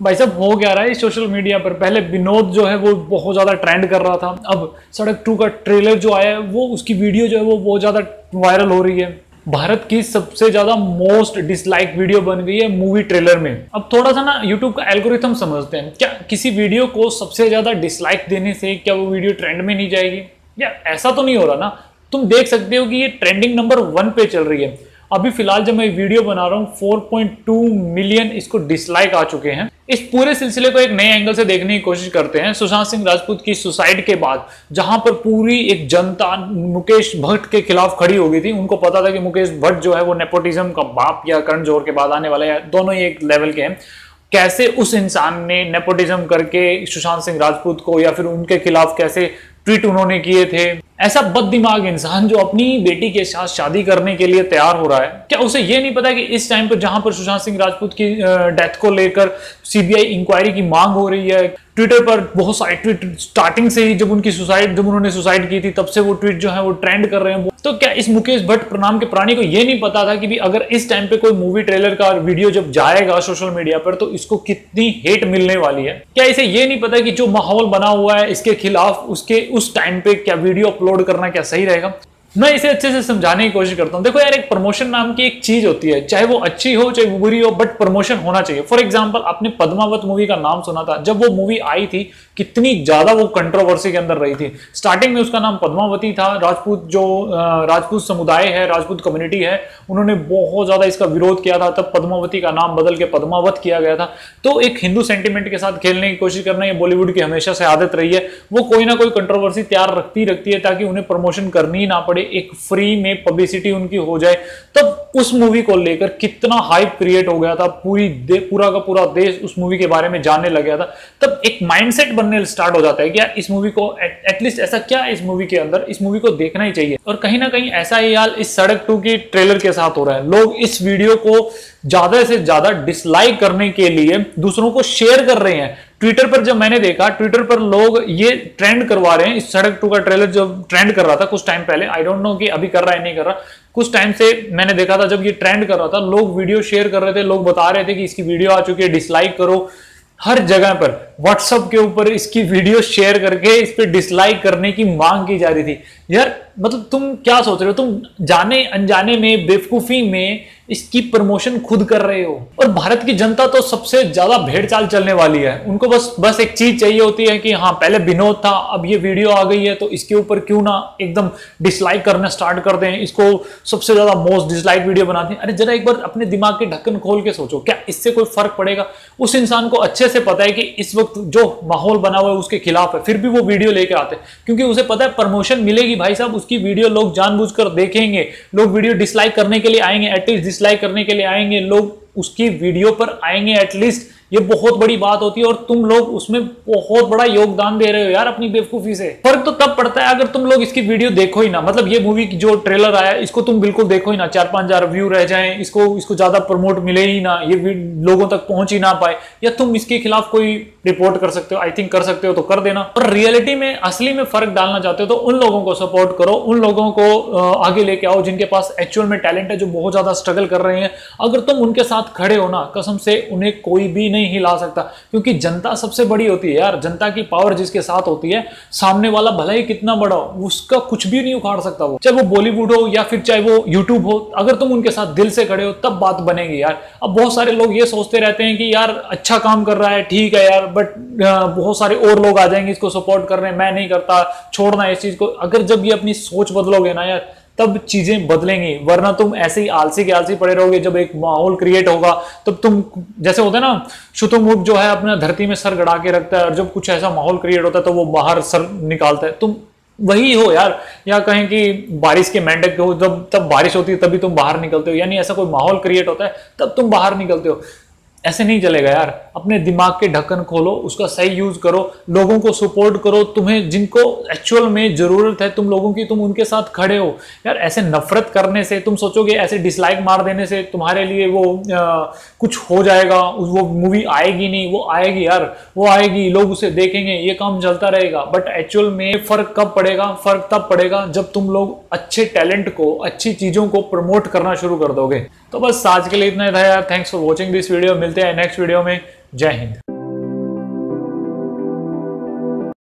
भाई साहब, हो क्या रहा है सोशल मीडिया पर? पहले विनोद जो है, वो बहुत ज़्यादा ट्रेंड कर रहा था। अब सड़क टू का ट्रेलर जो आया है, वो उसकी वीडियो जो है, वो बहुत ज़्यादा वायरल हो रही है। भारत की सबसे ज़्यादा मोस्ट डिसलाइक वीडियो बन गई है मूवी ट्रेलर में। अब थोड़ा सा ना यूट्यूब का एल्गोरिथम समझते हैं। क्या किसी वीडियो को सबसे ज़्यादा डिसलाइक देने से क्या वो वीडियो ट्रेंड में नहीं जाएगी? या ऐसा तो नहीं हो रहा ना? तुम देख सकते हो कि ये ट्रेंडिंग नंबर वन पे चल रही है। अभी फ़िलहाल जब मैं वीडियो बना रहा हूँ 4.2 मिलियन इसको डिसलाइक आ चुके हैं। इस पूरे सिलसिले को एक नए एंगल से देखने की कोशिश करते हैं सुशांत सिंह राजपूत की सुसाइड के बाद, जहाँ पर पूरी एक जनता, मुकेश भट्ट के खिलाफ खड़ी हो गई थी। उनको पता था कि मुकेश भट्ट जो है वो नेपोटिज्म का बाप या करण जोहर के बाद आने वाला है। दोनों ही एक लेवल के हैं। कैसे उस इंसान ने नेपोटिज्म करके सुशांत सिंह राजपूत को या फिर उनके खिलाफ कैसे ट्वीट उन्होंने किए थे? ऐसा बद दिमाग इंसान जो अपनी बेटी के साथ शादी करने के लिए तैयार हो रहा है, क्या उसे यह नहीं पता कि इस टाइम पर जहाँ पर सुशांत सिंह राजपूत की डेथ को लेकर सीबीआई इंक्वायरी की मांग हो रही है ट्विटर पर बहुत सारे ट्वीट स्टार्टिंग से ही जब उनकी सुसाइड जब उन्होंने सुसाइड की थी, तब से वो ट्वीट जो है वो ट्रेंड कर रहे हैं तो क्या इस मुकेश भट्ट प्रणाम के प्राणी को ये नहीं पता था कि भी अगर इस टाइम पे कोई मूवी ट्रेलर का वीडियो जब जाएगा सोशल मीडिया पर तो इसको कितनी हेट मिलने वाली है? क्या इसे ये नहीं पता कि जो माहौल बना हुआ है, इसके खिलाफ उसके उस टाइम पे क्या वीडियो अपलोड करना क्या सही रहेगा? मैं इसे अच्छे से समझाने की कोशिश करता हूँ। देखो यार, एक प्रमोशन नाम की एक चीज़ होती है, चाहे वो अच्छी हो, चाहे वो बुरी हो बट प्रमोशन होना चाहिए। फॉर एग्ज़ाम्पल आपने पद्मावत मूवी का नाम सुना था। जब वो मूवी आई थी, कितनी ज़्यादा वो कंट्रोवर्सी के अंदर रही थी। स्टार्टिंग में उसका नाम पद्मावती था। राजपूत जो राजपूत समुदाय है, राजपूत कम्युनिटी है, उन्होंने बहुत ज़्यादा इसका विरोध किया था। तब पद्मावती का नाम बदल के पद्मावत किया गया था। तो एक हिंदू सेंटिमेंट के साथ खेलने की कोशिश करना, ये बॉलीवुड की हमेशा से आदत रही है। वो कोई ना कोई कंट्रोवर्सी तैयार रखती रखती है, ताकि उन्हें प्रमोशन करनी ही ना पड़े। एक फ्री में पब्लिसिटी उनकी हो जाए, तब उस मूवी को लेकर कितना हाइप क्रिएट हो गया था, पूरी पूरा का पूरा देश उस मूवी के बारे में जानने लग गया था। तब एक माइंडसेट बनने स्टार्ट हो जाता है क्या इस मूवी को एटलीस्ट ऐसा क्या इस मूवी के अंदर, इस मूवी को देखना ही चाहिए। और कहीं ना कहीं ऐसा ही हाल इस सड़क टू की ट्रेलर के साथ हो रहा है। लोग इस वीडियो को ज़्यादा से ज़्यादा डिसलाइक करने के लिए दूसरों को शेयर कर रहे हैं। ट्विटर पर जब मैंने देखा ट्विटर पर लोग ये ट्रेंड करवा रहे हैं। इस सड़क टू का ट्रेलर जब ट्रेंड कर रहा था कुछ टाइम पहले आई डोंट नो कि अभी कर रहा है, नहीं कर रहा। कुछ टाइम से मैंने देखा था जब ये ट्रेंड कर रहा था, लोग वीडियो शेयर कर रहे थे, लोग बता रहे थे कि इसकी वीडियो आ चुकी है डिसलाइक करो। हर जगह पर व्हाट्सअप के ऊपर इसकी वीडियो शेयर करके इस पर डिसलाइक करने की मांग की जा रही थी। यार मतलब तुम क्या सोच रहे हो? तुम जाने अनजाने में, बेवकूफ़ी में इसकी प्रमोशन खुद कर रहे हो। और भारत की जनता तो सबसे ज़्यादा भेड़ चाल चलने वाली है। उनको बस बस एक चीज़ चाहिए होती है कि हाँ पहले विनोद था, अब ये वीडियो आ गई है तो इसके ऊपर क्यों ना एकदम डिसलाइक करना स्टार्ट कर दें। इसको सबसे ज़्यादा मोस्ट डिसलाइक वीडियो बनाते हैं। अरे जरा एक बार अपने दिमाग के ढक्कन खोल के सोचो, क्या इससे कोई फ़र्क पड़ेगा? उस इंसान को अच्छे से पता है कि इस वक्त जो माहौल बना हुआ है, उसके खिलाफ है। फिर भी वो वीडियो लेके आते हैं, क्योंकि उसे पता है प्रमोशन मिलेगी भाई साहब, उसकी वीडियो लोग जानबूझकर देखेंगे। लोग वीडियो डिसलाइक करने के लिए आएँगे एटलीस्ट डिसलाइक करने के लिए आएँगे, लोग उसकी वीडियो पर आएँगे एटलीस्ट ये बहुत बड़ी बात होती है और तुम लोग उसमें बहुत बड़ा योगदान दे रहे हो यार अपनी बेवकूफ़ी से। फ़र्क तो तब पड़ता है अगर तुम लोग इसकी वीडियो देखो ही ना। मतलब ये मूवी जो ट्रेलर आया, इसको तुम बिल्कुल देखो ही ना। चार पाँच हज़ार व्यू रह जाए, इसको इसको ज़्यादा प्रमोट मिले ही ना, ये लोगों तक पहुँच ही ना पाए। या तुम इसके खिलाफ कोई रिपोर्ट कर सकते हो आई थिंक कर सकते हो तो कर देना। और रियलिटी में, असली में फ़र्क डालना चाहते हो तो उन लोगों को सपोर्ट करो, उन लोगों को आगे लेके आओ जिनके पास एक्चुअल में टैलेंट है, जो बहुत ज़्यादा स्ट्रगल कर रहे हैं। अगर तुम उनके साथ खड़े हो ना, कसम से उन्हें कोई भी नहीं हिला सकता। क्योंकि जनता सबसे बड़ी होती है यार, जनता की पावर जिसके साथ होती है, सामने वाला भला ही कितना बड़ा हो, उसका कुछ भी नहीं उखाड़ सकता वो। चाहे वो बॉलीवुड हो या फिर चाहे वो यूट्यूब हो, अगर तुम उनके साथ दिल से खड़े हो, तब बात बनेगी यार। अब बहुत सारे लोग ये सोचते रहते हैं कि यार अच्छा काम कर रहा है, ठीक है यार बट बहुत सारे और लोग आ जाएँगे इसको सपोर्ट कर रहे हैं मैं नहीं करता, छोड़ना इस चीज़ को। अगर जब ये अपनी सोच बदलोगे ना यार तब चीज़ें बदलेंगी, वरना तुम ऐसे ही आलसी के आलसी पड़े रहोगे जब एक माहौल क्रिएट होगा। तब तुम, जैसे होता है ना शुतुमुख जो है अपना धरती में सर गड़ा के रखता है और जब कुछ ऐसा माहौल क्रिएट होता है तो वो बाहर सर निकालता है। तुम वही हो यार, या कहें कि बारिश के मेंढक हो, जब, तब बारिश होती है तभी तुम बाहर निकलते हो। यानी ऐसा कोई माहौल क्रिएट होता है, तब तुम बाहर निकलते हो। ऐसे नहीं चलेगा यार। अपने दिमाग के ढक्कन खोलो उसका सही यूज़ करो लोगों को सपोर्ट करो तुम्हें जिनको एक्चुअल में ज़रूरत है तुम लोगों की तुम उनके साथ खड़े हो। यार ऐसे नफरत करने से तुम सोचोगे ऐसे डिसलाइक मार देने से तुम्हारे लिए वो आ, कुछ हो जाएगा वो मूवी आएगी नहीं वो आएगी यार वो आएगी लोग उसे देखेंगे ये काम चलता रहेगा। बट एक्चुअल में फ़र्क कब पड़ेगा? फ़र्क तब पड़ेगा जब तुम लोग अच्छे टैलेंट को अच्छी चीज़ों को प्रमोट करना शुरू कर दोगे। तो बस आज के लिए इतना था यार। Thanks for watching this video मिलते हैं नेक्स्ट वीडियो में। जय हिंद।